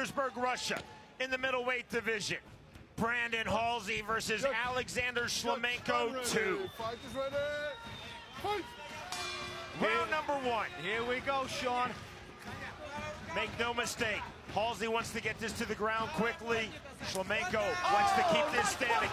Petersburg, Russia, in the middleweight division. Brandon Halsey versus Alexander Shlemenko 2. Fight is ready. Fight. Round number one. Here we go, Sean. Make no mistake, Halsey wants to get this to the ground quickly. Shlemenko wants to keep this oh, standing.